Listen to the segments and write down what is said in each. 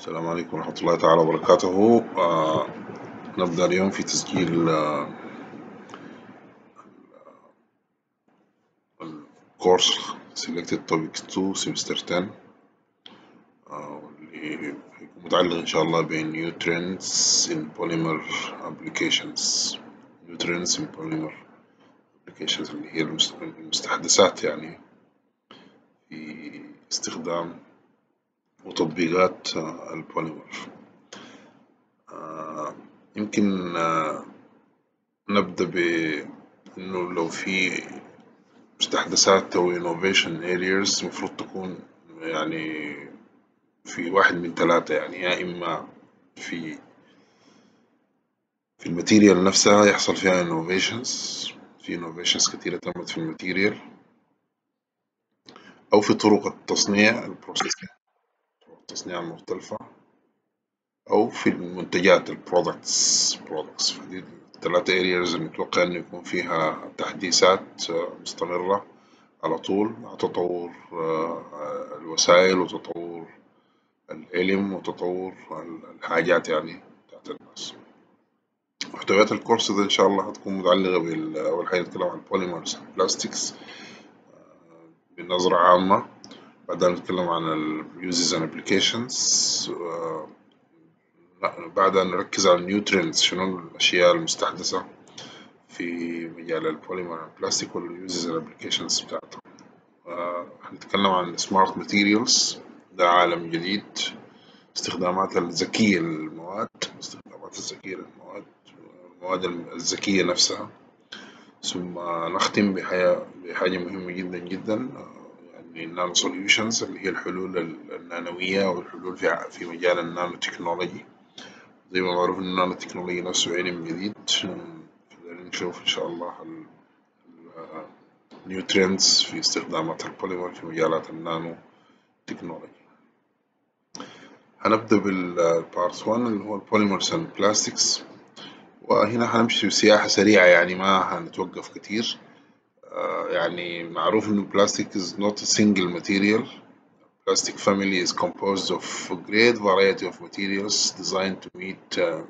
السلام عليكم ورحمة الله تعالى وبركاته. آه نبدأ اليوم في تسجيل آه الكورس Selected Topics 2 Semester 10 آه واللي هيكون متعلق إن شاء الله ب New Trends in Polymer Applications. New Trends in Polymer Applications اللي هي المستحدثات يعني في استخدام وتطبيقات البوليمر يمكن نبدأ بأنه لو في مستحدثات أو innovation areas المفروض تكون يعني في واحد من ثلاثة يعني يا إما في في ال material نفسها يحصل فيها innovations في innovations كثيرة تمت في ال material أو في طرق التصنيع ال process. التصنيع المختلفة أو في المنتجات ال products products فدي الثلاثة areas نتوقع إنه يكون فيها تحديثات مستمرة على طول مع تطور الوسائل وتطور العلم وتطور الحاجات يعني بتاعت الناس. محتويات ال course ده إن شاء الله هتكون متعلقة بال أول حاجة نتكلم عن ال polymers plastics بنظرة عامة. بعدها نتكلم عن ال uses and applications. بعدها نركز على ال new trends شنو الأشياء المستحدثة في مجال ال polymer plastic وال uses and applications بتاعتها هنتكلم عن smart materials ده عالم جديد. استخدامات الذكية للمواد استخدامات الذكية للمواد المواد الذكية نفسها. ثم نختم بحاجة بحاجة مهمة جدا جدا ال nano solutions اللي هي الحلول النانوية والحلول في في مجال النانو تكنولوجي زي ما معروف إن النانو تكنولوجي نفسه علم جديد نشوف إن شاء الله ال new trends في استخدامات البوليمر في مجالات النانو تكنولوجي هنبدأ بال part 1 اللي هو ال polymers and plastics وهنا هنمشي بسياحة سريعة يعني ما هنتوقف كتير. يعني معروف إنه plastic is not a single material. Plastic family is composed of a great variety of materials designed to meet uh,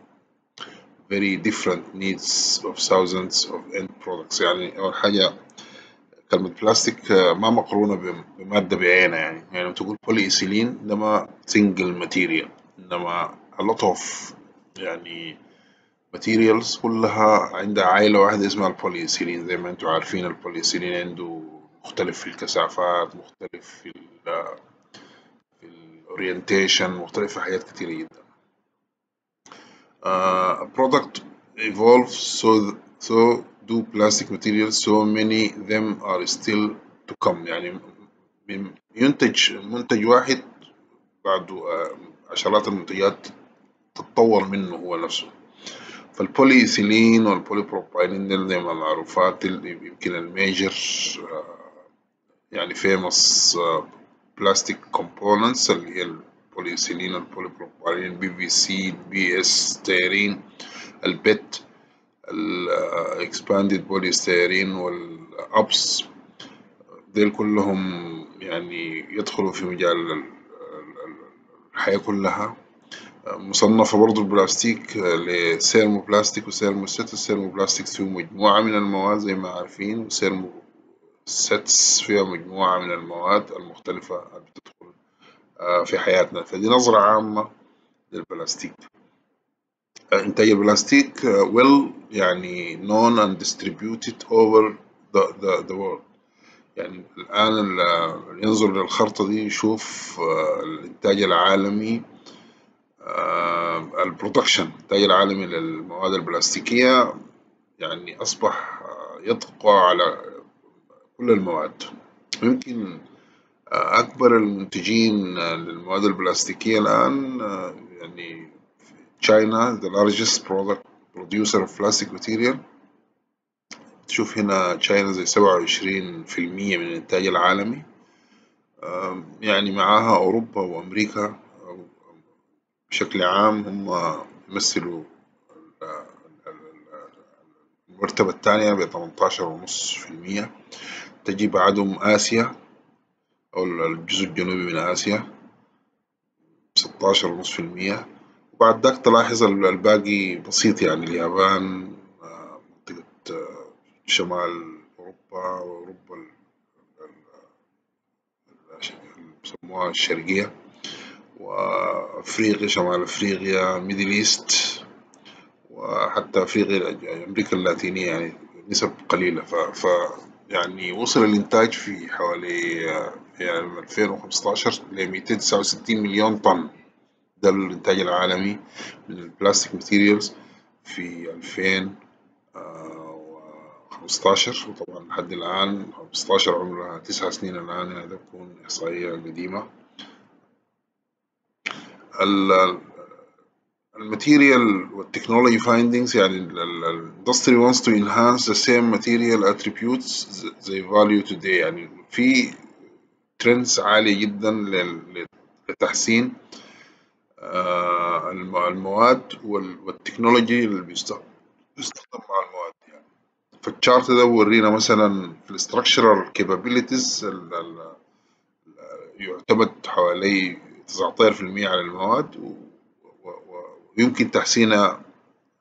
very different needs of thousands of end products. يعني أول حاجة كلمة بلاستيك ما مقرونة بمادة بعينها يعني يعني لما تقول بولي إيثيلين ده ما single material إنما a lot of يعني materials كلها عندها عائلة واحدة اسمها البوليإيثيلين زي ما أنتم عارفين البوليإيثيلين عنده مختلف في الكثافات مختلف في ال في ال orientation مختلف في حاجات كتيرة جدا. Uh, a product evolves so so do plastic materials so many of them are still to come يعني ينتج منتج واحد بعده عشرات المنتجات تتطور منه هو نفسه. فال polyethylene وال polypropylene دول زي ما معروفات يمكن ال major يعني famous plastic components اللي هي ال polyethylene وال polypropylene PVC PS styrene ال PET ال expanded polystyrene وال ABS ديل كلهم يعني يدخلوا في مجال الحياة كلها. مصنفة برضو البلاستيك ل thermoplastic و thermoset ال thermoplastic فيه مجموعة من المواد زي ما عارفين و thermosets فيها مجموعة من المواد المختلفة اللي بتدخل في حياتنا. فدي نظرة عامة للبلاستيك. إنتاج البلاستيك well يعني known and distributed over the, the, the world. يعني الآن ينظر للخرطة دي يشوف الإنتاج العالمي البرودكشن الإنتاج العالمي للمواد البلاستيكية يعني أصبح يطغى على كل المواد. يمكن أكبر المنتجين للمواد البلاستيكية الآن يعني China the largest product producer of plastic material. تشوف هنا تشاينا زي سبعة وعشرين في المية من الإنتاج العالمي. يعني معاها أوروبا وأمريكا بشكل عام هم يمثلوا المرتبة الثانية بثمنتاشر ونص في المية. تجي بعدهم آسيا أو الجزء الجنوبي من آسيا ستاشر ونص في المية. وبعد ذاك تلاحظ الباقي بسيط يعني اليابان منطقة شمال أوروبا وأوروبا الشرقية. وأفريقيا شمال أفريقيا Middle East وحتى أفريقيا أمريكا اللاتينية يعني نسب قليلة. ف, ف يعني وصل الإنتاج في حوالي يعني 2015 ل 269 مليون طن. ده الإنتاج العالمي من البلاستيك ماتيريالز في 2015 وطبعا لحد الآن 15 عمرها تسع سنين الآن يعني ده بتكون إحصائية قديمة. ال material وال technology findings يعني ال industry wants to enhance the same material attributes زي value today. يعني في trends عالية جدا لتحسين المواد والتكنولوجي اللي بيستخدم مع المواد يعني. فال chart ده بورينا مثلا في ال structural capabilities يعتمد حوالي 19% على المواد ويمكن تحسينها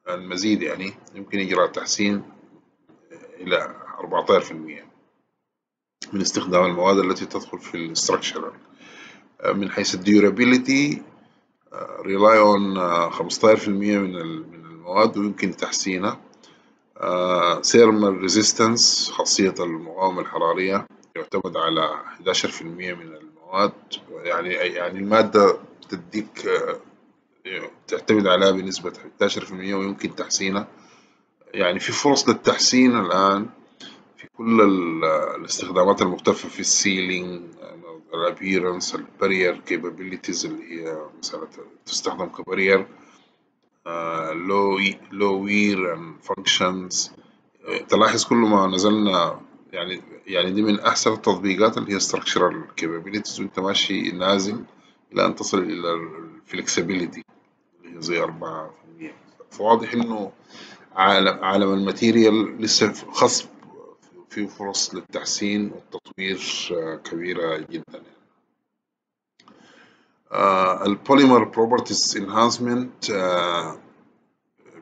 المزيد يعني يمكن إجراء تحسين إلى 14% من استخدام المواد التي تدخل في ال structural من حيث ال durability rely on 15% من المواد ويمكن تحسينها. thermal resistance خاصية المقاومة الحرارية يعتمد على 11% من المواد يعني يعني المادة تديك تعتمد عليها بنسبة 11% ويمكن تحسينها. يعني في فرص للتحسين الآن في كل الاستخدامات المختلفة في ال sealing ال appearance ال barrier capabilities اللي هي مثلا تستخدم ك barrier low low wear functions تلاحظ كل ما نزلنا يعني يعني دي من أحسن التطبيقات اللي هي structural capabilities. وأنت ماشي نازل إلى أن تصل إلى ال flexibility اللي هي زي 4% فواضح إنه عالم عالم ال material لسه خصب فيه فرص للتحسين والتطوير كبيرة جدا. يعني. ال polymer properties enhancement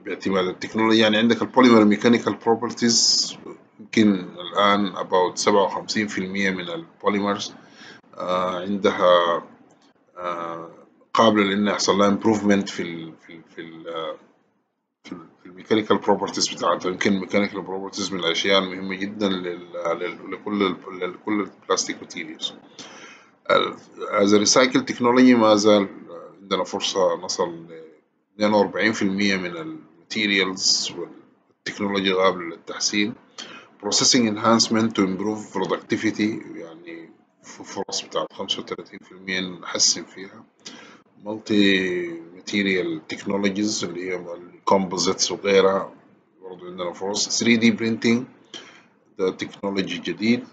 باعتماد التكنولوجيا. يعني عندك ال polymer mechanical properties يمكن الآن about 57% من ال polymers عندها قابلة لأن يحصل لها improvement في ال في ال في ال في ال mechanical properties بتاعتها. يمكن ال mechanical properties من الأشياء المهمة جدا لكل لكل ال plastic materials as recycle technology ما زال عندنا فرصة نصل ل 42% من ال materials والتكنولوجيا قابلة للتحسين. Processing enhancement to improve productivity يعني فرص بتاعت 35% نحسن فيها. Multi material technologies اللي هي ال composites وغيرها برضه عندنا فرص. 3D printing ده technology جديد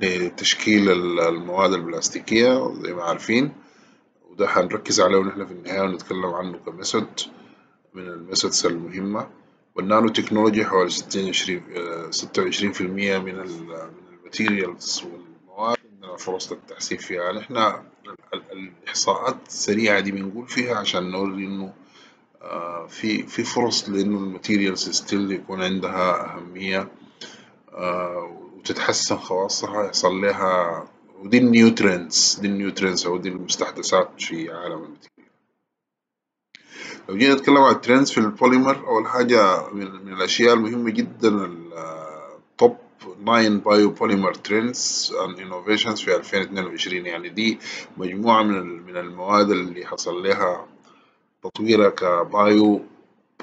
لتشكيل المواد البلاستيكية زي ما عارفين. وده هنركز عليه ونحن في النهاية ونتكلم عنه ك method من ال methods المهمة. وال nano technology حوالي 26 26% من ال materials والمواد عندنا فرص للتحسين فيها. نحن الإحصاءات السريعة دي بنقول فيها عشان نوري إنه في في فرص لإنه ال materials still يكون عندها أهمية وتتحسن خواصها يحصل لها ودي النيوترينز دي النيوترينز أو دي المستحدثات في عالم ال material. لو جينا نتكلم عن ال trends في البوليمر أول حاجة من الأشياء المهمة جدا ال top 9 biopolymer trends and innovations في 2022 يعني دي مجموعة من من المواد اللي حصل لها تطويرها ك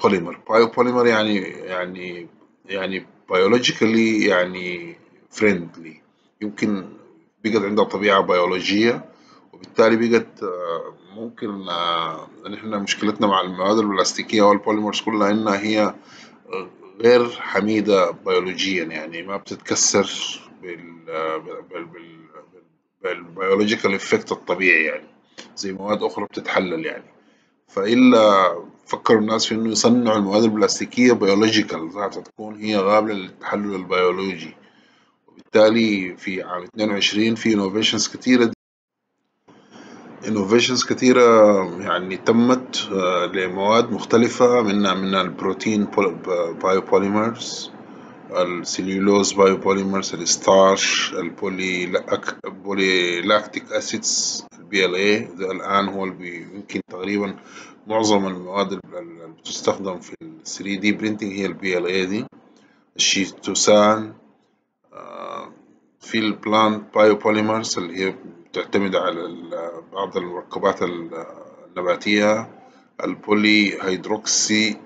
biopolymer biopolymer يعني يعني يعني biologically يعني friendly يمكن بقت عندها طبيعة بيولوجية وبالتالي بقت ممكن نحن مشكلتنا مع المواد البلاستيكية وال polymers كلها إنها هي غير حميدة بيولوجيا يعني ما بتتكسر بال بال biological effect الطبيعي يعني زي مواد أخرى بتتحلل يعني. فإلا فكر الناس في إنه يصنعوا المواد البلاستيكية biological ذاتها تكون هي قابلة للتحلل البيولوجي. وبالتالي في عام 22 في innovations كتيرة innovations كثيرة يعني تمت آه، لمواد مختلفة منها من ال protein biopolymers ال cellulose biopolymers ال starch ال poly polylactic acids ال PLA الآن هو اللي يمكن تقريبا معظم المواد اللي بتستخدم في ال 3D printing هي ال PLA دي. الشيتوسان آه، في ال plant biopolymers اللي هي تعتمد على بعض المركبات النباتية ال polyhydroxy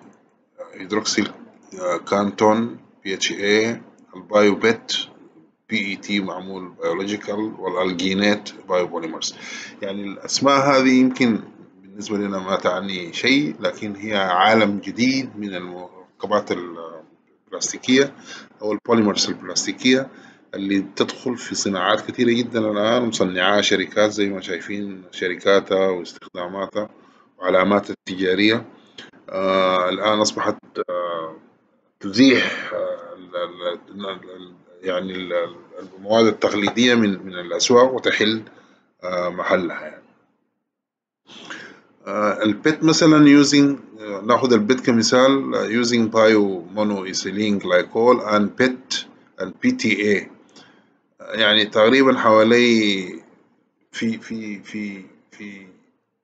hydroxyalkanoate PHA ال bio-PET PET معمول biological والألجينات biopolymers يعني الأسماء هذه يمكن بالنسبة لنا ما تعني شيء لكن هي عالم جديد من المركبات البلاستيكية أو ال polymers البلاستيكية. اللي تدخل في صناعات كثيرة جدا الآن مصنعاها شركات زي ما شايفين شركاتها واستخداماتها وعلاماتها التجارية آه الآن أصبحت آه تزيح آه يعني المواد التقليدية من من الأسواق وتحل آه محلها يعني. آه البيت مثلا using آه نأخذ البيت كمثال using bio monoethylene glycol and PET and PTA يعني تقريبا حوالي في في في في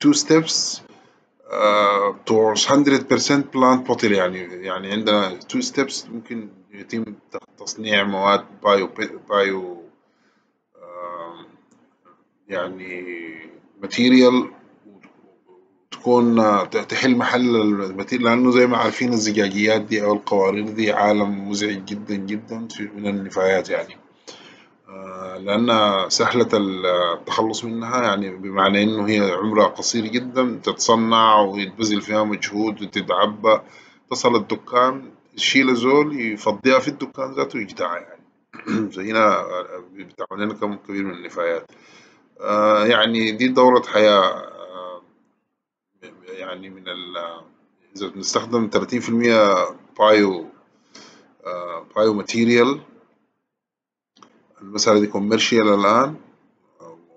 two steps uh, towards 100% plant bottle يعني يعني عندنا two steps ممكن يتم تصنيع مواد bio bio يعني material تكون تحل محل ال material لأنه زي ما عارفين الزجاجيات دي أو القوارير دي عالم مزعج جدا جدا من النفايات يعني. لأنها سهلة التخلص منها يعني بمعنى إنه هي عمرها قصير جدا تتصنع ويتبذل فيها مجهود وتتعبى. تصل الدكان يشيل زول يفضيها في الدكان ذاته ويجدعها يعني. زي هنا بتعمل لنا كم كبير من النفايات. آه يعني دي دورة حياة آه يعني من ال إذا بنستخدم 30% بايو آه bio material. المسألة دي commercial الآن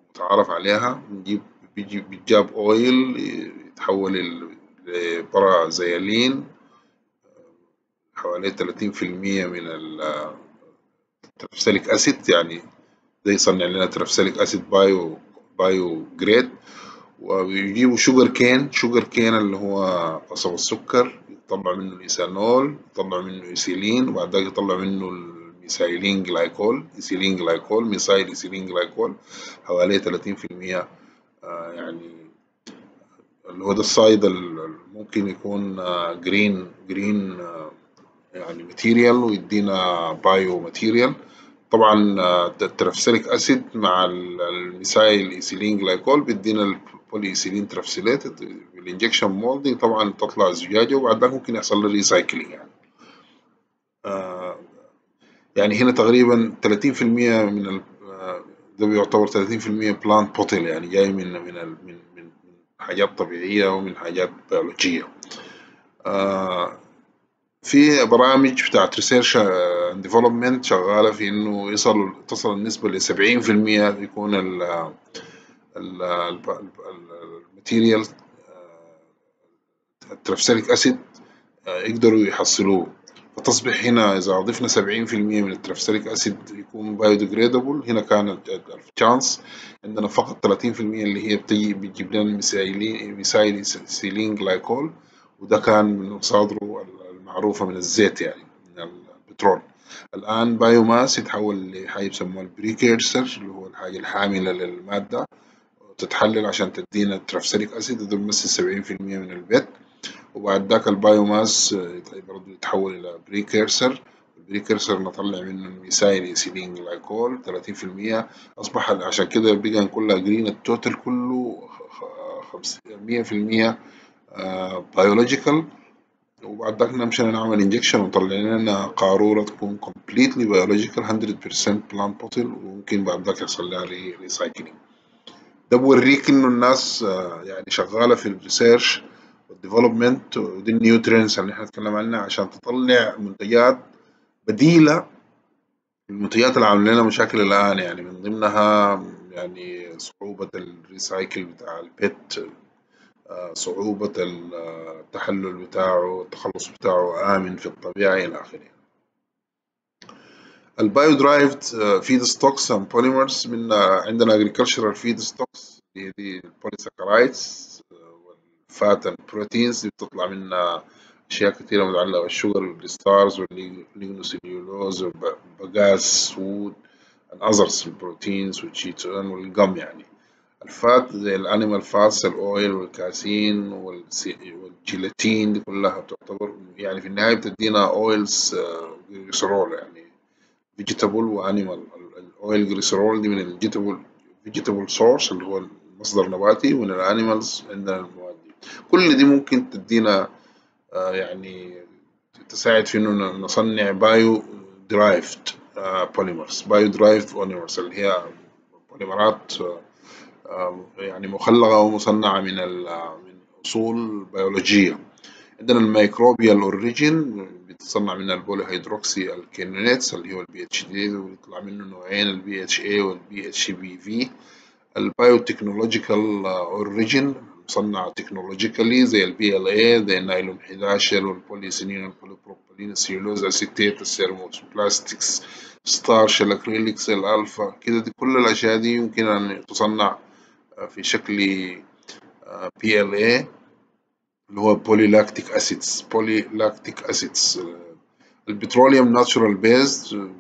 متعارف عليها. بنجيب بيجي بيتجاب oil يتحول ل para xylene حوالي تلاتين في المية من ال terephthalic acid يعني زي يصنع لنا terephthalic acid bio bio grade وبيجيبوا sugar cane sugar cane اللي هو قصب السكر يطلع منه الإيثانول يطلع منه إيثيلين وبعد ذلك يطلع منه methylene glycol ethylene glycol methyl ethylene glycol حوالي 30% آه يعني اللي هو ده ال side ممكن يكون green green يعني material ويدينا bio material طبعا ال terephthalic acid مع ال methyl ethylene glycol بيدينا ال polyethylene terephthalate بال injection molding طبعا تطلع زجاجة وبعد ذلك ممكن يحصل له recycling يعني. آه يعني هنا تقريبا 30% من ال ده بيعتبر 30% plant bottle يعني جاي من من من من حاجات طبيعية ومن حاجات بيولوجية آه في برامج بتاعت research and development شغالة في إنه يصل تصل لسبعين في المية يكون ال ال ال material ال terephthalic acid يقدروا يحصلوه. فتصبح هنا إذا ضفنا سبعين في المية من ال terephthalic acid يكون biodegradable هنا كان ال chance عندنا فقط تلاتين في المية اللي هي بتجي بتجيب لنا methyl ethylene glycol وده كان من مصادره المعروفة من الزيت يعني من البترول. الآن biomass يتحول لحاجة بيسموها ال precursor اللي هو الحاجة الحاملة للمادة. تتحلل عشان تدينا ال terephthalic acid ده بيمثل سبعين في المية من ال PET. وبعد ذاك ال biomass برضه يتحول إلى precursor ال precursor نطلع منه ال methyl ethylene glycol 30% أصبح عشان كده بقى كلها green ال total كله 100% biological وبعد ذاك نمشي نعمل injection ونطلع لنا قارورة تكون completely biological 100% plant bottle وممكن بعد ذاك يحصل لها recycling ده بوريك إنه الناس يعني شغالة في ال research وال development ودي ال new trends اللي إحنا نتكلم عنها عشان تطلع منتجات بديلة للمنتجات اللي عاملة لنا مشاكل الآن. يعني من ضمنها يعني صعوبة ال recycle بتاع ال PET آه، صعوبة التحلل بتاعه التخلص بتاعه آمن في الطبيعة إلى آخره. ال bio derived feed stocks and polymers من عندنا agricultural stocks دي دي ال polysaccharides وال fat and proteins دي بتطلع منها أشياء كثيرة متعلقة بالشجر والستارز والليجنوسيليولوز والبقاس فود الأزرس البروتينز والشيتون والجم يعني. ال fat زي ال animal fats ال oil وال casein والجيلاتين دي كلها تعتبر يعني في النهاية بتدينا oils جليسرول يعني. vegetable و animal ال oil glycerol دي من ال vegetable vegetable source اللي هو مصدر نباتي ومن ال animals عندنا كل دي ممكن تدينا يعني تساعد في إنه نصنع bio derived polymers bio derived polymers اللي هي بوليمرات يعني مخلقة ومصنعة من من أصول بيولوجية. عندنا الميكروبيال أوريجين بيتصنع من البولي هيدروكسي الكينونيتس اللي هو البي اتش دي ويطلع منه نوعين البي اتش اي والبي اتش بي في البايو تكنولوجيكال أوريجين مصنع تكنولوجيكالي زي ال اي زي النايلون 11 والبوليسينين والبوليبروبولين السيلوز اسيتيت السيرموس بلاستكس ستارش الاكريليكس الالفا كده دي كل الأشياء دي يمكن أن تصنع في شكل PLA اللي هو poly lactic acids poly lactic acids ال petroleum natural based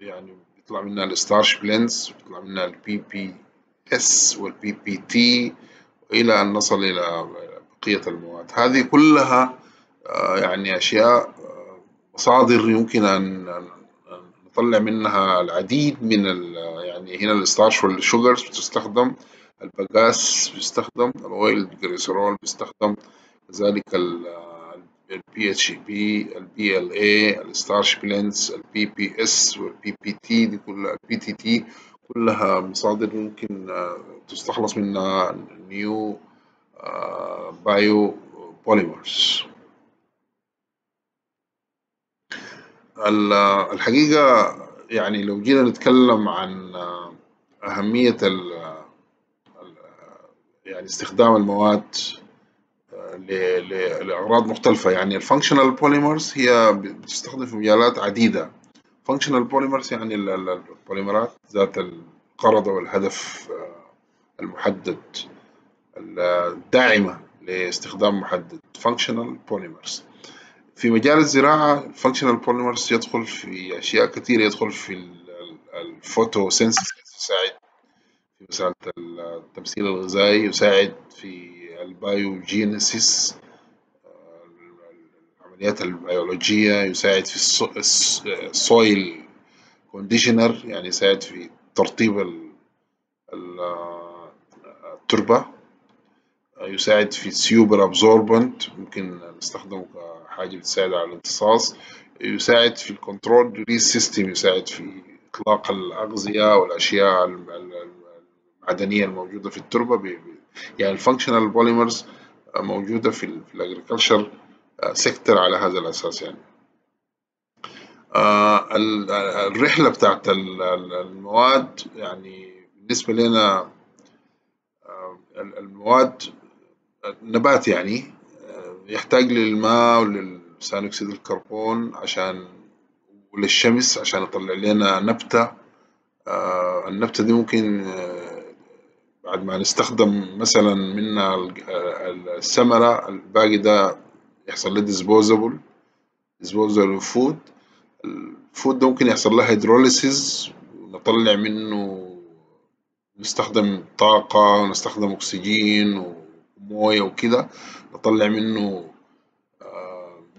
يعني بيطلع منها ال starch blends بيطلع منها ال PBS وال PBT إلى أن نصل إلى بقية المواد. هذه كلها يعني أشياء مصادر يمكن أن نطلع منها العديد من يعني هنا ال starch وال sugars بتستخدم ال bagasse بيستخدم ال oil ال glycerol بيستخدم كذلك ال PHB ال PLA ال starch blends ال PBS وال PBT دي كلها ال PTT كلها مصادر ممكن تستخلص منها new biopolymers. الحقيقة يعني لو جينا نتكلم عن أهمية يعني استخدام المواد لأغراض مختلفة. يعني ال functional polymers هي بتستخدم في مجالات عديدة. functional polymers يعني البوليمرات ذات الغرض والهدف المحدد الداعمة لاستخدام محدد functional polymers. في مجال الزراعة functional polymers يدخل في أشياء كثيرة يدخل في ال photosynthesis يساعد في مسألة التمثيل الغذائي يساعد في ال biogenesis العمليات البيولوجية يساعد في ال soil conditioner يعني يساعد في ترطيب التربة. يساعد في super absorbent ممكن نستخدمه كحاجة بتساعد على الامتصاص. يساعد في ال controlled release system يساعد في إطلاق الأغذية والأشياء المعدنية الموجودة في التربة. يعني ال functional polymers موجودة في ال agriculture sector على هذا الأساس يعني. الرحلة بتاعت المواد يعني بالنسبة لنا المواد النبات يعني يحتاج للماء ولثاني أكسيد الكربون عشان وللشمس عشان يطلع لنا نبتة. النبتة دي ممكن بعد ما نستخدم مثلا منها الثمرة الباقي ده يحصل له disposable disposable food ال food ده ممكن يحصل له hydrolysis ونطلع منه نستخدم طاقة ونستخدم أكسجين وموية وكده. نطلع منه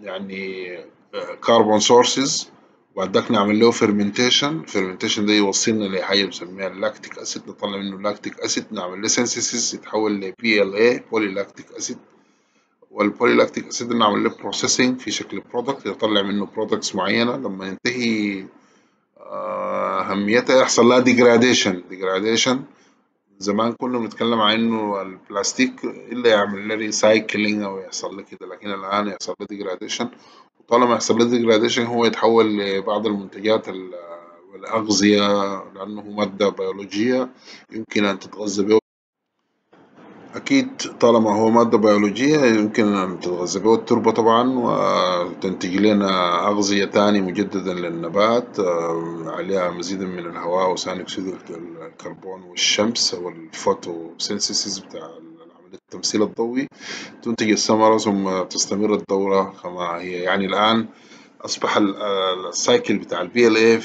يعني كربون sources وبعد ذاك نعمل له fermentation ال fermentation ده يوصلنا لحاجة بنسميها ال lactic acid نطلع منه lactic acid نعمل له synthesis يتحول ل PLA polylactic acid وال polylactic acid نعمل له processing في شكل product يطلع منه products معينة. لما ينتهي أهميتها يحصل لها degradation degradation زمان كنا بنتكلم عن إنه البلاستيك إلا يعمل له recycling أو يحصل له كده. لكن الآن يحصل له degradation وطالما يحصل له degradation هو يتحول لبعض المنتجات والأغذية لأنه مادة بيولوجية يمكن أن تتغذى به. أكيد طالما هو مادة بيولوجية يمكن أن تتغذى به التربة طبعا وتنتج لنا أغذية تاني مجددا للنبات آه، عليها مزيدا من الهواء وثاني أكسيد الكربون والشمس أو ال photosynthesis بتاع عملية التمثيل الضوئي. تنتج الثمرة ثم تستمر الدورة كما هي. يعني الآن أصبح ال cycle بتاع ال PL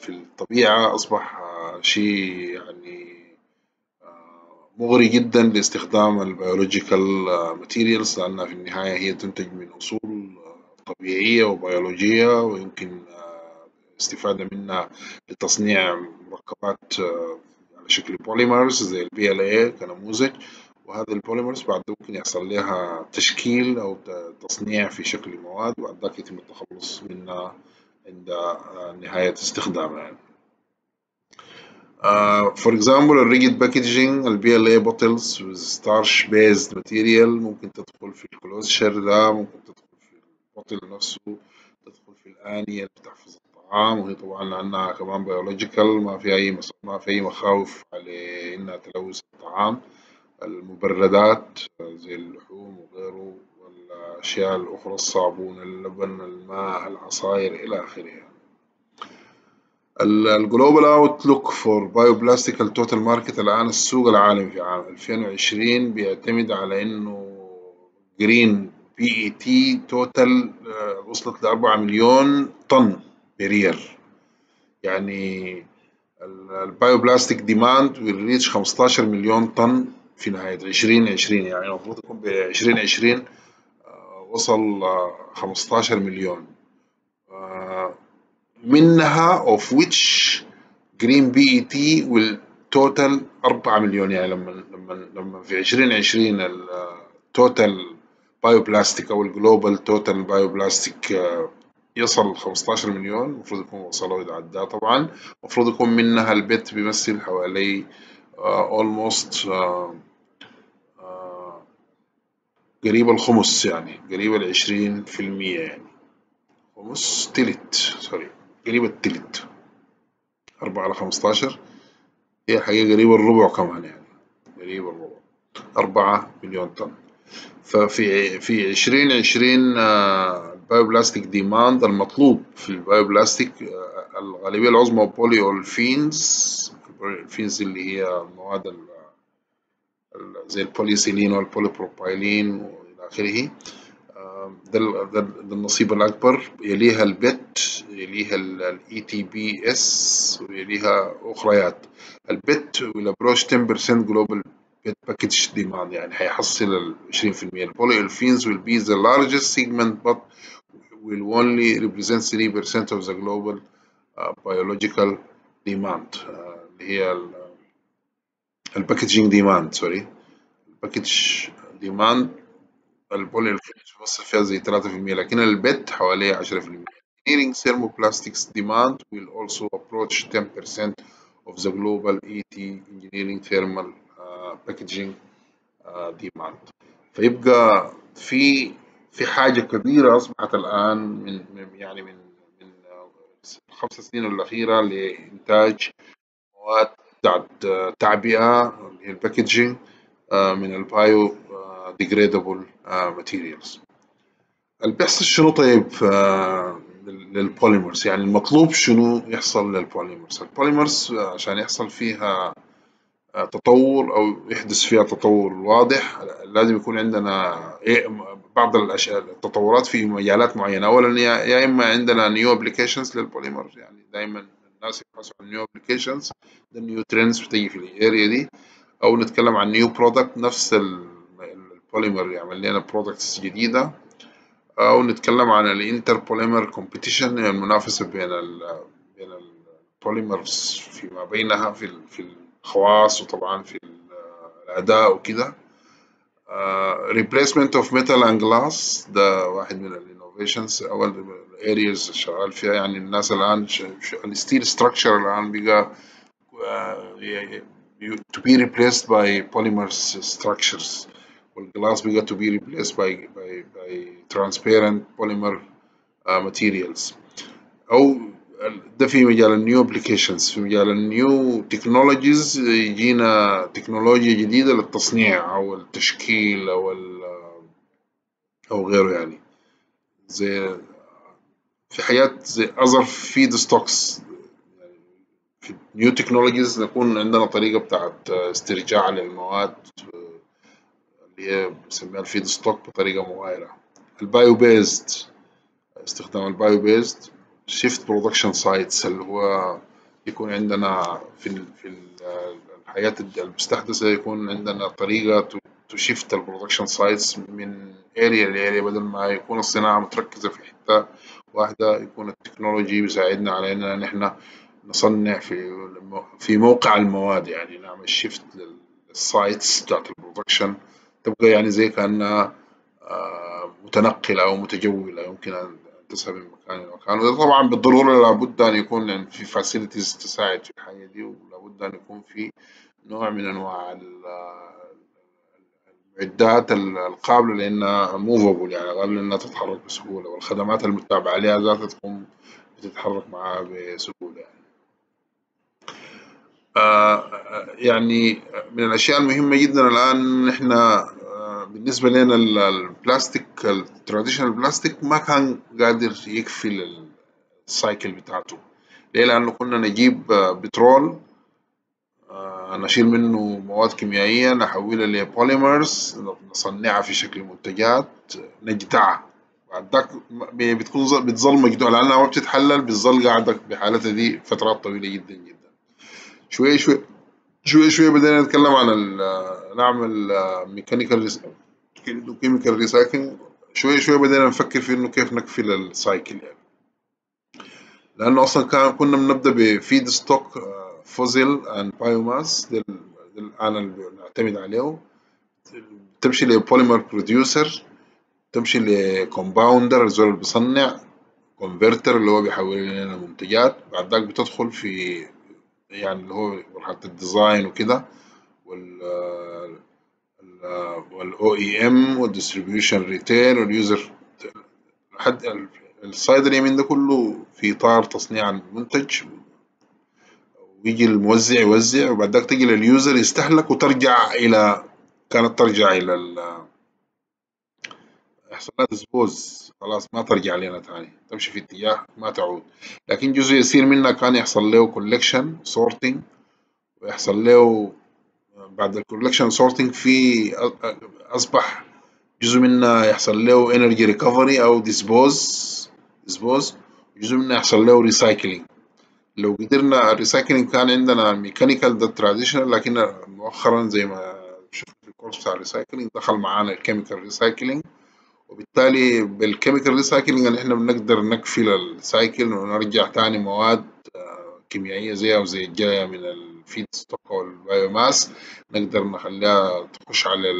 في الطبيعة أصبح شيء يعني مغري جدا لاستخدام ال biological materials لأنها في النهاية هي تنتج من أصول طبيعية وبيولوجية ويمكن الاستفادة منها لتصنيع مركبات على شكل polymers زي ال PLA كنموذج وهذا ال polymers بعد ممكن يحصل لها تشكيل أو تصنيع في شكل مواد وبعد ذلك يتم التخلص منها عند نهاية استخدامها يعني. For example ال rigid packaging ال PLA bottles starch based material ممكن تدخل في ال closure ده ممكن تدخل في ال bottle نفسه تدخل في الآنية اللي بتحفظ الطعام وهي طبعا لأنها كمان biological ما في أي ما في أي مخاوف على إنها تلوث الطعام. المبردات زي اللحوم وغيره والأشياء الأخرى الصابون اللبن الماء العصائر إلى آخره. ال global outlook for bioplastic ال total market الآن السوق العالمي في عام 2020 بيعتمد على إنه green PET total وصلت ل 4 مليون طن برير يعني ال bioplastic demand will reach 15 مليون طن في نهاية 2020 يعني المفروض يكون ب 2020 وصل 15 مليون. منها of which green PET will total 4 مليون يعني لما لما لما في 2020 ال total bioplastic أو ال global total bioplastic يصل 15 مليون المفروض يكون وصلوا إذا عداه طبعا. المفروض يكون منها ال PET بيمثل حوالي almost قريب الخمس يعني قريب العشرين في المية يعني. خمس تلت sorry قريب التلت. أربعة على خمستاشر. هي حقيقة قريب الربع كمان يعني. قريب الربع. أربعة مليون طن. ففي في عشرين عشرين ال bioplastic demand المطلوب في ال bioplastic الغالبية العظمى polyolefins olefins اللي هي المواد زي ال polyethylene وال polypropylene وإلى آخره. ده, النصيب الأكبر. يليها ال PET يليها ال ATBS ويليها أخريات. ال PET approach 10% global PET package demand يعني هيحصل ال 20% ال polyolefins will be the largest segment but will only represent 3% of the global uh, biological demand. Uh, اللي هي ال packaging demand sorry ال package demand ال polyolefins بيوصل فيها زي 3% لكن ال PET حوالي 10% engineering thermoplastics demand will also approach 10% of the global PET engineering thermal uh, packaging uh, demand. فيبقى في في حاجة كبيرة أصبحت الآن من يعني من من الخمس سنين الأخيرة لإنتاج مواد بتاعت تعبئة اللي هي ال packaging من ال biodegradable materials اللي بيحصل شنو طيب لل polymers يعني المطلوب شنو يحصل للبوليمرز البوليمرز عشان يحصل فيها تطور أو يحدث فيها تطور واضح لازم يكون عندنا بعض الاشياء التطورات في مجالات معينة. اولا يا إما عندنا new applications لل polymer يعني دائما الناس يبحثوا عن new applications new trends بتيجي في ال area دي. أو نتكلم عن new product نفس البوليمر يعمل لنا products جديدة. أو نتكلم عن ال inter-polymer competition المنافسة بين ال بين ال polymers فيما بينها في في الخواص وطبعا في الأداء وكده. replacement of metal and glass ده واحد من ال innovations أول ال areas شغال فيها. يعني الناس الآن ال steel structure الآن بقى to be replaced by polymers structures. وال glass بقى to be replaced by by by transparent polymer uh, materials. أو ده في مجال ال new applications في مجال ال new technologies يجينا تكنولوجيا جديدة للتصنيع أو التشكيل أو أو غيره يعني زي في حاجات زي other feedstocks في new technologies نكون عندنا طريقة بتاعت استرجاع للمواد اللي هي بنسميها ال feedstock بطريقة مغايرة. ال bio-based استخدام ال bio-based shift production sites اللي هو يكون عندنا في في الحياة المستحدثة يكون عندنا طريقة ت shift ال production sites من area ل area بدل ما يكون الصناعة متركزة في حتة واحدة يكون ال technology بيساعدنا على إننا نحن نصنع في في موقع المواد يعني نعمل shift لل sites بتاعت ال production تبقى يعني زي كأنها آه، متنقلة أو متجولة يمكن أن تذهب من مكان إلى مكان وده طبعا بالضرورة لابد أن يكون في facilities تساعد في الحاجة دي ولابد أن يكون في نوع من أنواع المعدات القابلة لأنها movable يعني قابلة لأنها تتحرك بسهولة والخدمات المتابعة عليها ذاتها تكون بتتحرك معها بسهولة يعني. آه يعني من الأشياء المهمة جدا الآن إحنا آه بالنسبة لنا البلاستيك ال traditional plastic ما كان قادر يكفي ال cycle بتاعته. ليه؟ لأنه كنا نجيب بترول آه نشيل منه مواد كيميائية نحولها ل polymers نصنعها في شكل منتجات نجدعها. بعد ذاك بتكون بتظل مجدوعة. لأنها ما بتتحلل بتظل قاعدة بحالتها دي فترات طويلة جدا جدا. شوي شوي شوي شوي بدينا نتكلم عن نعمل mechanical chemical recycling شوي شوي بدينا نفكر في إنه كيف نقفل ال cycle يعني. لأنه أصلا كان كنا بنبدأ ب feedstock fossil and biomass الان اللي نعتمد عليه. تمشي ل polymer producer تمشي ل compounder الزول اللي بيصنع converter اللي هو بيحول لنا منتجات. بعد ذاك بتدخل في يعني اللي هو مرحلة ال design وكده وال وال OEM وال distribution retail وال user لحد ال side اليمين ده كله في إطار تصنيع المنتج. ويجي الموزع يوزع وبعد ذاك تجي لل user يستهلك وترجع إلى كانت ترجع إلى يحصل لها dispose خلاص ما ترجع لنا تاني. تمشي في اتجاه ما تعود. لكن جزء يسير منها كان يحصل له collection sorting ويحصل له بعد ال collection sorting في أصبح جزء منها يحصل له energy recovery أو dispose dispose جزء منها يحصل له recycling لو قدرنا ال recycling كان عندنا mechanical ده traditional لكن مؤخرا زي ما شفت في ال course بتاع ال recycling دخل معانا ال chemical recycling وبالتالي بال chemical recycling ان إحنا بنقدر نقفل ال cycle ونرجع تاني مواد آه، كيميائية زيها وزي الجاية من ال feedstock أو ال biomass نقدر نخليها تخش على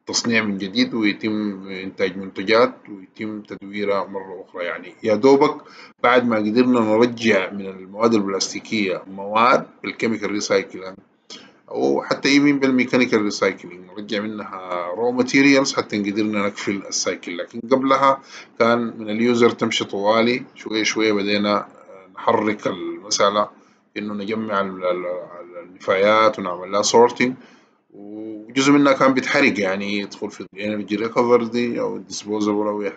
التصنيع من جديد ويتم إنتاج منتجات ويتم تدويرها مرة أخرى. يعني يا دوبك بعد ما قدرنا نرجع من المواد البلاستيكية مواد بال chemical recycling أو حتى even بال mechanical recycling. نرجع منها raw materials حتى قدرنا نقفل ال cycle. لكن قبلها كان من ال user تمشي طوالي شوية شوية بدينا نحرك المسألة إنه نجمع النفايات ونعمل لها sorting وجزء منها كان بيتحرق يعني يدخل في ال energy recovery أو ال disposal أو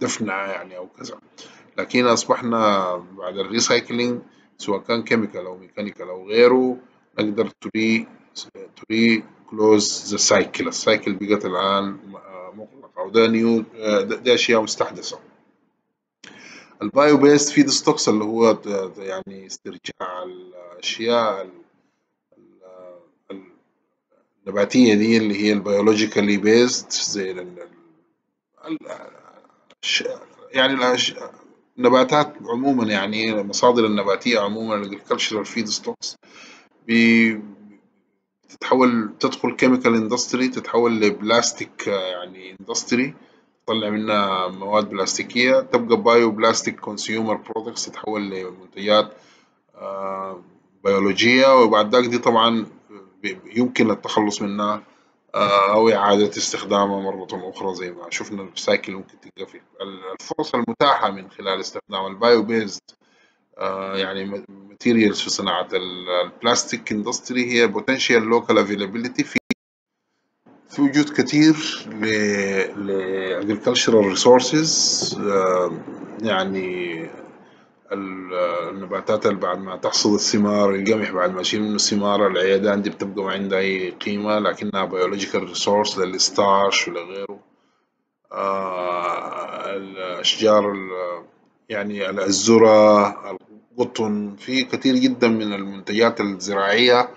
دفنها يعني أو كذا. لكن أصبحنا بعد ال recycling سواء كان chemical أو mechanical أو غيره نقدر try try close the cycle ال cycle بقت الآن مغلقة وده new ده أشياء مستحدثة. ال bio-based feedstocks اللي هو يعني استرجاع الأشياء النباتية دي اللي هي ال biologically based زي يعني النباتات عموما يعني المصادر النباتية عموما agricultural feedstocks بتتحول تدخل chemical industry تتحول لبلاستيك يعني industry تطلع منها مواد بلاستيكية. تبقى bioplastic consumer products تتحول لمنتجات آه، بيولوجية وبعد ذاك دي طبعا يمكن التخلص منها آه، أو إعادة استخدامها مرة أخرى زي ما شفنا ال cycle ممكن تلقى الفرص المتاحة من خلال استخدام ال bio-based آه، يعني materials في صناعة ال plastic industry هي potential local availability في في وجود كثير ل agricultural resources آه، يعني النباتات اللي بعد ما تحصد الثمار القمح بعد ما اشيل منه الثمار العيدان دي بتبقى ما عندها أي قيمة لكنها biological resource لل starch ولغيره آه الأشجار يعني الذرة القطن في كثير جدا من المنتجات الزراعية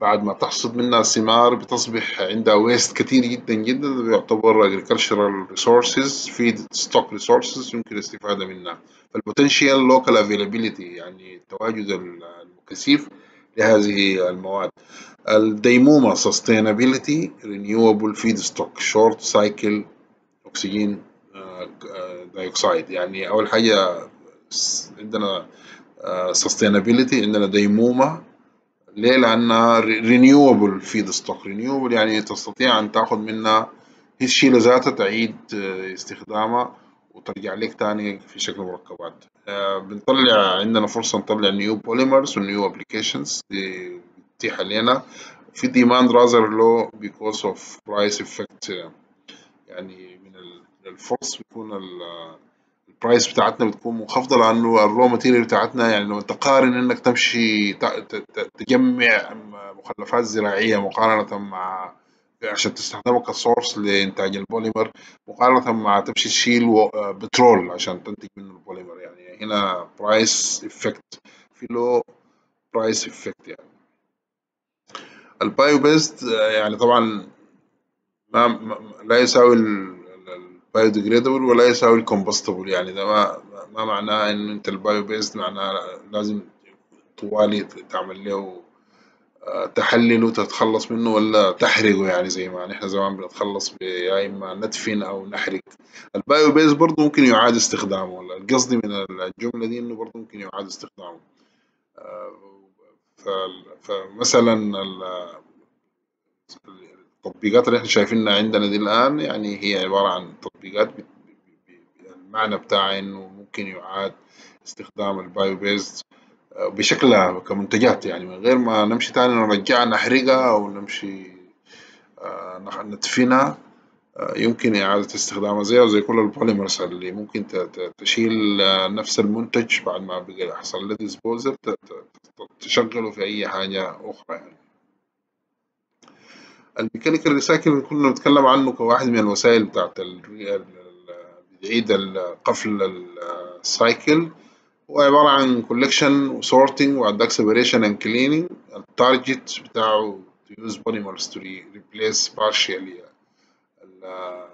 بعد ما تحصد منها الثمار بتصبح عندها ويست كثير جدا جدا بيعتبر agricultural resources feed stock resources يمكن الاستفادة منها. فالبوتنشال local availability يعني التواجد الكثيف لهذه المواد. الديمومة sustainability renewable feedstock short cycle أكسجين dioxide يعني أول حاجة عندنا sustainability عندنا ديمومة ليه؟ لأنها renewable feedstock renewable يعني تستطيع أن تأخذ منها هي الشيلة ذاتها تعيد استخدامها وترجع لك تاني في شكل مركبات. بنطلع عندنا فرصة نطلع new polymers و new applications بتتيح لنا في demand rather low because of price effect يعني من الفرص بيكون ال price بتاعتنا بتكون منخفضة لأنه ال raw material بتاعتنا يعني لما تقارن إنك تمشي تجمع مخلفات زراعية مقارنة مع عشان تستخدمه ك source لإنتاج البوليمر مقارنة مع تمشي تشيل بترول عشان تنتج منه البوليمر يعني هنا price effect في له price effect يعني. ال bio-based يعني طبعا ما لا يساوي ال biodegradable ولا يساوي ال compostable يعني ده ما ما معناه إن أنت ال bio-based معناه لازم طوالي تعمل له تحلله تتخلص منه ولا تحرقه. يعني زي ما نحن زمان بنتخلص يا إما ندفن أو نحرق. ال bio-based برضه ممكن يعاد استخدامه. القصد من الجملة دي إنه برضه ممكن يعاد استخدامه. فمثلا التطبيقات اللي إحنا شايفينها عندنا دي الآن يعني هي عبارة عن تطبيقات المعنى بتاعها إنه ممكن يعاد استخدام ال bio-based بشكلها كمنتجات يعني من غير ما نمشي تاني نرجعها نحرقها أو نمشي ندفنها يمكن إعادة استخدامها زيها زي كل ال polymers اللي ممكن تشيل نفس المنتج بعد ما بقى حصل له disposal تشغله في أي حاجة أخرى يعني. ال mechanical recycle كنا بنتكلم عنه كواحد من الوسائل بتاعت بتعيد قفل ال cycle هو عبارة عن collection و sorting وعندك separation and cleaning ال target بتاعه to use polymers to replace partially ال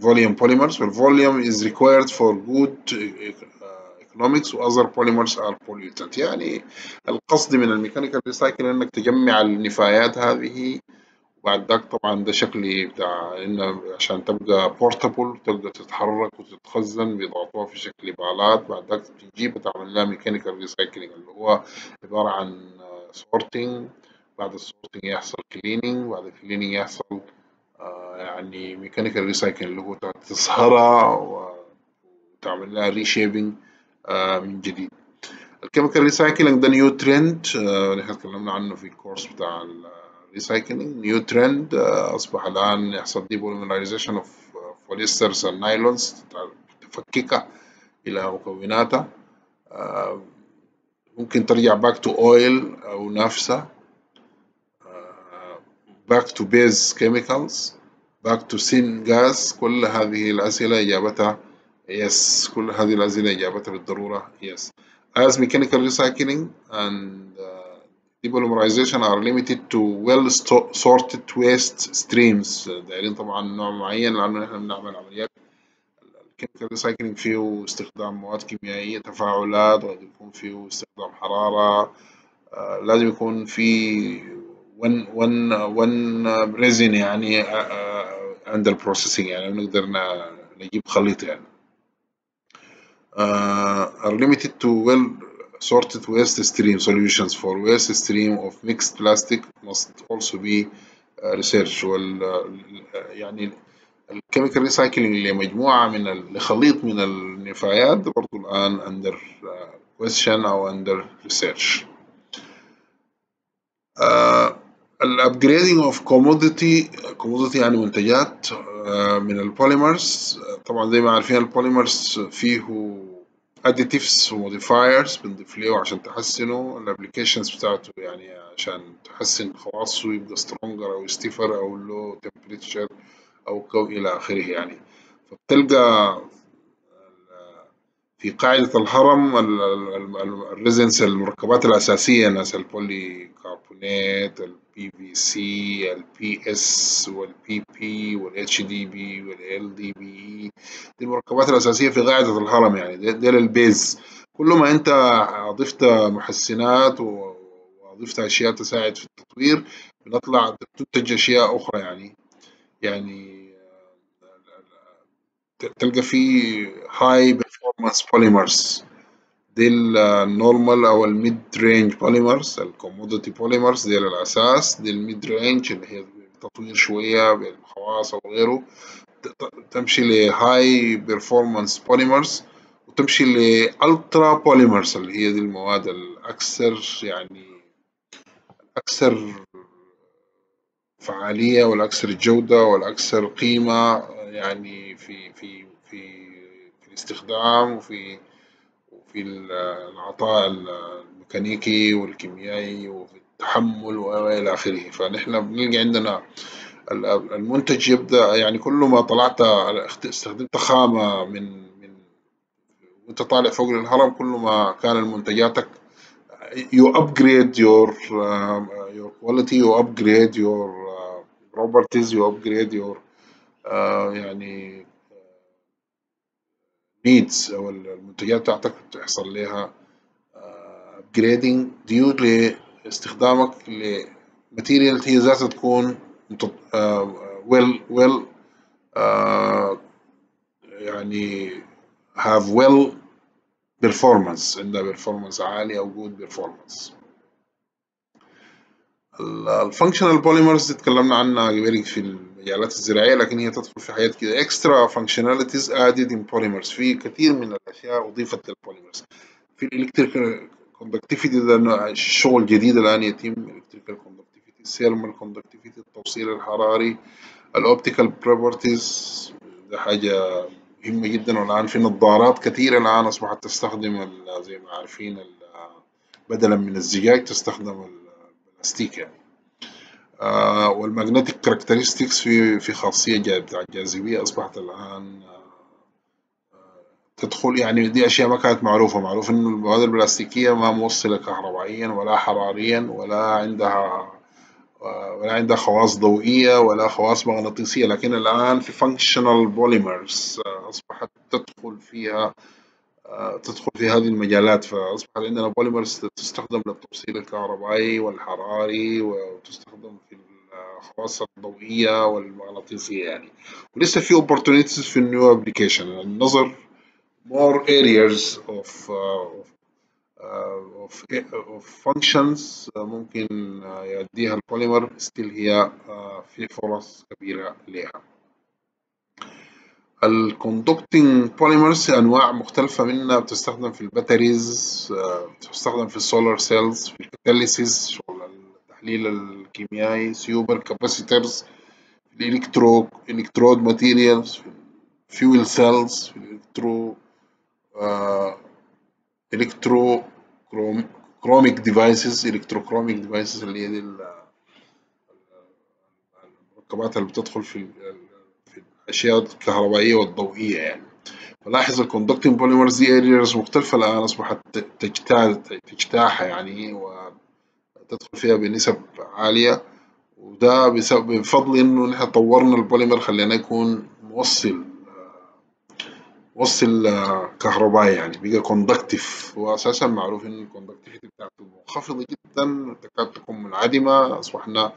volume polymers وال volume is required for good economics و other polymers are pollutant. يعني القصد من ال mechanical recycle إنك تجمع النفايات هذه وبعد ذاك طبعا ده شكلي بتاع إنه عشان تبقى portable تقدر تتحرك وتتخزن بيضغطوها في شكل بالات. بعد ذاك تجيب تعمل لها mechanical recycling اللي هو عبارة عن sorting بعد ال sorting يحصل cleaning بعد ال cleaning يحصل آه يعني mechanical recycling اللي هو تصهرها وتعمل لها reshaping من جديد. ال chemical recycling ده new trend آه نحن تكلمنا عنه في ال course بتاع recycling new trend أصبح الآن يحصل depolymerization of polyesters ال nylons تفككها إلى مكوناتها ممكن ترجع back to oil أو نفسها back to base chemicals back to syngas كل هذه الأسئلة إجابتها yes كل هذه الأسئلة إجابتها بالضرورة. yes as mechanical recycling and uh, depolymerization are limited to well sorted waste streams. دايرين طبعا نوع معين لأنه نحن بنعمل عمليات. ال chemical recycling فيه استخدام مواد كيميائية تفاعلات وقد يكون فيه استخدام حرارة. آه لازم يكون في one one one resin يعني عند ال processing يعني نقدر نجيب خليط يعني. Uh, are limited to well sorted waste stream solutions for waste stream of mixed plastic must also be uh, researched وال يعني ال chemical recycling لمجموعة من لخليط من النفايات برضو الآن under question أو under research ال upgrading of commodity commodity يعني منتجات من ال polymers طبعا زي ما عارفين ال polymers فيه additives و modifiers بنضيف له عشان تحسنه ال applications بتاعته يعني عشان تحسن خواصه يبقى stronger أو stiffer أو low temperature أو كو إلى آخره يعني. فبتلقى في قاعدة الهرم ال resins المركبات الأساسية ناس ال polycarbonate ال PVC ال PS وال PP وال HDPE وال LDPE دي المركبات الأساسية في قاعدة الهرم يعني ديل ال base كل ما أنت أضفت محسنات وأضفت أشياء تساعد في التطوير بنطلع تنتج أشياء أخرى يعني. يعني تلقى في high performance polymers دي ال normal أو ال mid range polymers ال commodity polymers دي الأساس. دي ال mid range اللي هي تطوير شوية بالخواص أو غيره تمشي ل high performance polymers وتمشي ل ultra polymers اللي هي دي المواد الأكثر يعني الأكثر فعالية والأكثر جودة والأكثر قيمة يعني في في في في الاستخدام وفي وفي العطاء الميكانيكي والكيميائي وفي التحمل وإلى آخره. فنحن بنلقى عندنا المنتج يبدأ يعني كل ما طلعت استخدمت خامة من من وأنت طالع فوق الهرم كل ما كان منتجاتك you upgrade your uh, your quality you upgrade your uh, properties upgrade your uh, يعني needs أو المنتجات بتاعتك بتحصل لها upgrading due لاستخدامك لماتيريال هي ذاتها تكون well well يعني have well performance عندها performance عالي أو good performance. ال functional polymers تكلمنا عنها في المجالات الزراعية لكن هي تدخل في حاجات كده. extra functionalities added in polymers. في كثير من الأشياء أضيفت لل polymers في ال electrical conductivity ده شغل جديد الآن يتم ال electrical conductivity ال thermal conductivity التوصيل الحراري ال optical properties ده حاجة مهمة جدا. والآن في نظارات كثيرة الآن أصبحت تستخدم زي ما عارفين بدلا من الزجاج تستخدم البلاستيك يعني. آه وال magnetic characteristics في في خاصية بتاع الجاذبية أصبحت الآن آه تدخل يعني دي أشياء ما كانت معروفة. معروف إنه المواد البلاستيكية ما موصلة كهربائيا ولا حراريا ولا عندها ولا عندها خواص ضوئية ولا خواص مغناطيسية. لكن الآن في functional polymers أصبحت تدخل فيها تدخل في هذه المجالات فأصبحت عندنا polymers تستخدم للتوصيل الكهربائي والحراري وتستخدم في الخواص الضوئية والمغناطيسية يعني. ولسه في opportunities في ال new application النظر more areas of uh, of, of functions ممكن يؤديها ال polymer still هي في فرص كبيرة لها ال conducting polymers أنواع مختلفة منها بتستخدم في ال batteries بتستخدم في ال solar cells في ال catalysis شغل التحليل الكيميائي super capacitors في ال electro electrode materials في ال fuel cells في ال electro electrochromic devices electrochromic devices اللي هي دي المركبات اللي بتدخل في الاشياء الكهربائيه والضوئيه يعني. فلاحظ ال conducting polymers دي areas مختلفة الآن أصبحت تجتاح يعني وتدخل فيها بنسب عالية. وده بسبب بفضل إنه نحن طورنا البوليمر خلينا يكون موصل موصل كهربائي يعني بقى conductive واساسا معروف إن ال conductivity بتاعته منخفضة جدا تكاد تكون منعدمة. أصبحنا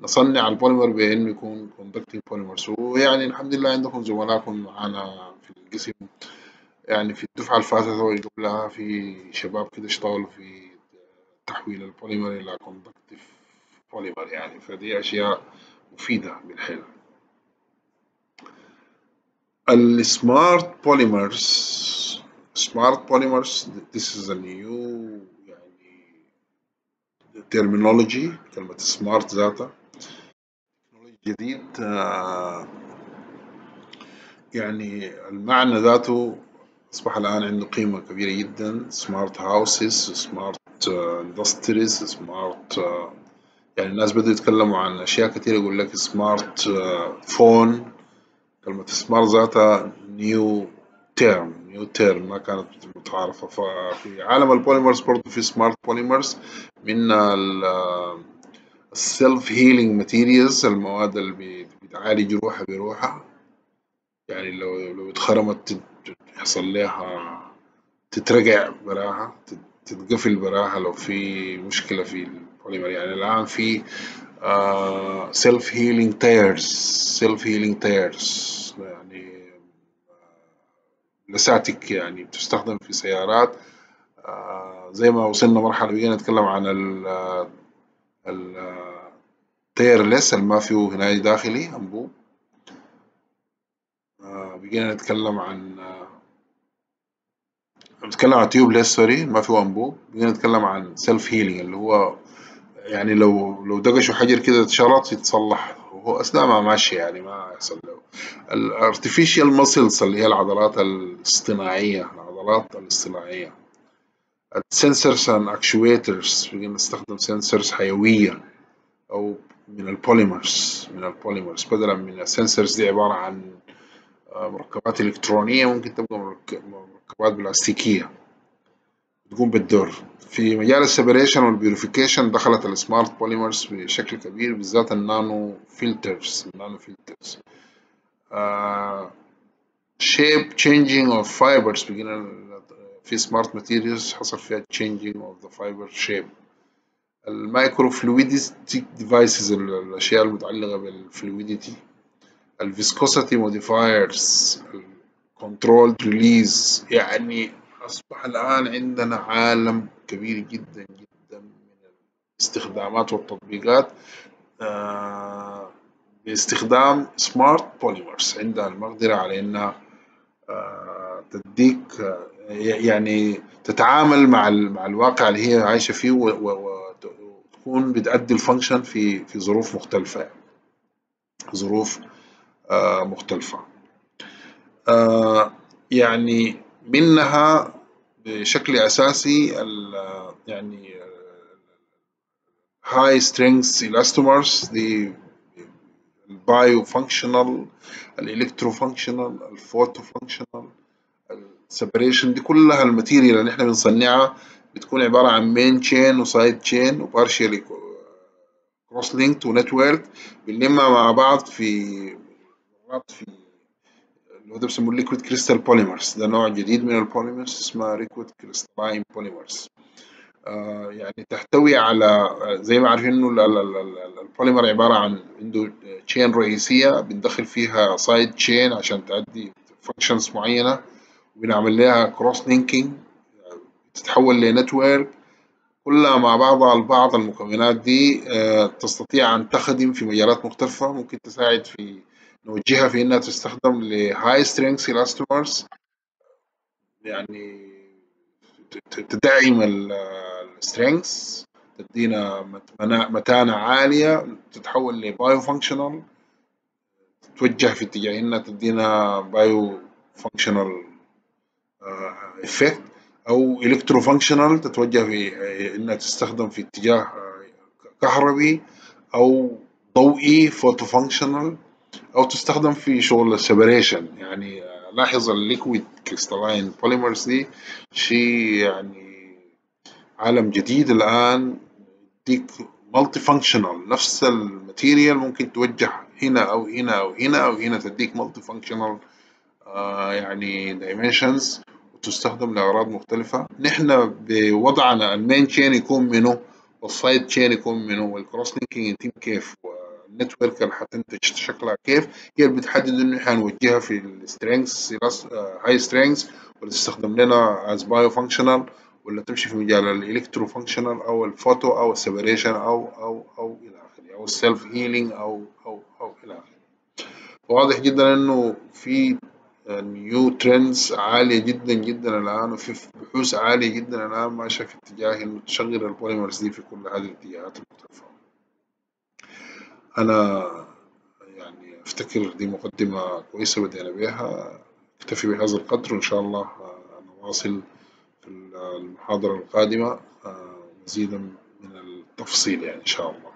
نصنع البوليمر بانه يكون conductive polymers ويعني الحمد لله عندكم زملائكم معانا في القسم. يعني في الدفعة اللي فاتت وقبلها في شباب كده اشتغلوا في تحويل البوليمر إلى conductive polymer يعني فدي أشياء مفيدة بالحيل. ال smart polymers smart polymers this is a new يعني terminology كلمة smart ذاتها. جديد آه، يعني المعنى ذاته أصبح الآن عنده قيمة كبيرة جدا. smart houses smart industries smart يعني الناس بدأوا يتكلموا عن أشياء كثيرة. يقول لك smart phone كلمة smart ذاتها new term new term ما كانت متعارفة. ففي عالم ال polymers برضه في smart polymers من ال self healing materials المواد اللي بتعالج روحها بروحها. يعني لو لو اتخرمت يحصل لها تترجع براها تتقفل براها لو في مشكلة في البوليمر يعني الآن في self healing tires self healing tires يعني لساتك يعني بتستخدم في سيارات. آه زي ما وصلنا مرحلة بقينا نتكلم عن ال tireless ما فيه هنا داخلي أنبوب آه بقينا نتكلم عن آه نتكلم عن tubeless sorry ما فيه أنبوب بقينا نتكلم عن self healing اللي هو يعني لو لو دقشوا حجر كده اتشرط يتصلح. وهو أثناء ما ماشي يعني ما يحصل له. ال artificial muscles اللي هي العضلات الاصطناعية العضلات الاصطناعية. ال sensors and actuators بقينا نستخدم sensors حيوية أو من ال polymers من ال polymers بدلا من ال sensors دي عبارة عن مركبات إلكترونية ممكن تبقى مركبات بلاستيكية تقوم بالدور. في مجال ال separation وال purification دخلت ال smart polymers بشكل كبير بالذات ال nano filters ال nano filters shape changing of fibers بقينا في smart materials حصل فيها changing of the fiber shape ال micro fluidity devices الأشياء المتعلقة بال fluidity ال viscosity modifiers ال control release يعني أصبح الآن عندنا عالم كبير جدا جدا من الاستخدامات والتطبيقات آه باستخدام smart polymers عندها المقدرة على إنها آه تديك يعني تتعامل مع مع الواقع اللي هي عايشة فيه وتكون بتأدي ال function في في ظروف مختلفة. ظروف آه مختلفة. آه يعني منها بشكل أساسي ال يعني هاي سترينجز elastomers دي البايو فانكشنال الالكترو فانكشنال الفوتو فانكشنال السيبريشن دي كلها ال material اللي إحنا بنصنعها بتكون عبارة عن main chain و side chain و partially cross linked و network بنلمها مع بعض في في اللي هو ده بيسموه liquid crystal polymers ده نوع جديد من ال polymers اسمها liquid crystalline polymers يعني تحتوي على زي ما عارفين إنه البوليمر عبارة عن عنده chain رئيسية بندخل فيها side chain عشان تأدي functions معينة. وبنعمل لها cross linking تتحول ل network كلها مع بعضها البعض المكونات دي آه تستطيع أن تخدم في مجالات مختلفة. ممكن تساعد في نوجهها في إنها تستخدم ل high strength elastomers. يعني تدعم ال strength تدينا متانة عالية تتحول ل bio functional تتوجه في اتجاه إنها تدينا bio functional effect أو electro functional تتوجه في إنها تستخدم في اتجاه كهربي أو ضوئي photo functional أو تستخدم في شغل ال separation يعني لاحظ ال liquid crystalline polymers دي شيء يعني عالم جديد الآن يديك multi functional نفس ال material ممكن توجه هنا أو هنا أو هنا أو هنا تديك multi functional آه يعني dimensions وتستخدم لأغراض مختلفة. نحن بوضعنا ال main chain يكون منه وال side chain يكون منه وال cross linking يتم كيف ال network اللي حتنتج شكلها كيف. هي اللي بتحدد إنه إحنا هنوجهها في ال strength high strength ولا تستخدم لنا as bio functional ولا تمشي في مجال ال electro functional أو الفوتو أو ال separation أو أو أو إلى آخره أو ال self healing أو أو أو إلى آخره. واضح جدا إنه في new trends عالية جدا جدا الآن وفي بحوث عالية جدا الآن ماشية في اتجاه إنه تشغل ال polymers دي في كل هذه الاتجاهات المختلفة. أنا يعني أفتكر دي مقدمة كويسة بدينا بها أكتفي بهذا القدر وإن شاء الله نواصل في المحاضرة القادمة مزيدا من التفصيل يعني إن شاء الله.